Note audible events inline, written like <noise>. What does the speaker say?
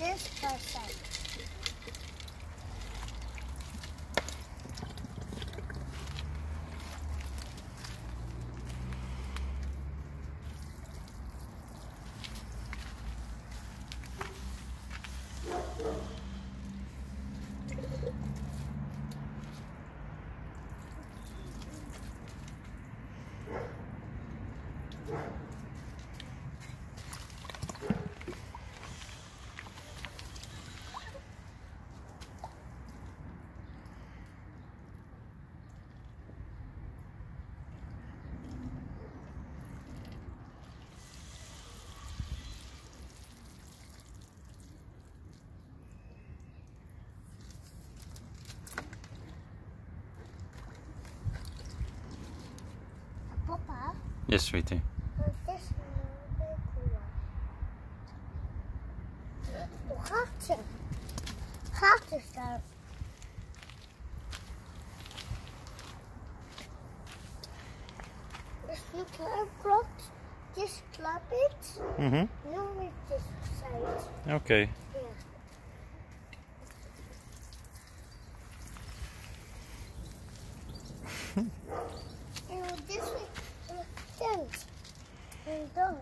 this person. Papa, Yes, sweetie. wat is nou een Hoe gaat ze? Gaat ze staan? Is nu Just klap it. Mhm. Nu with this side. Oké. Yeah. <laughs> uh. And done.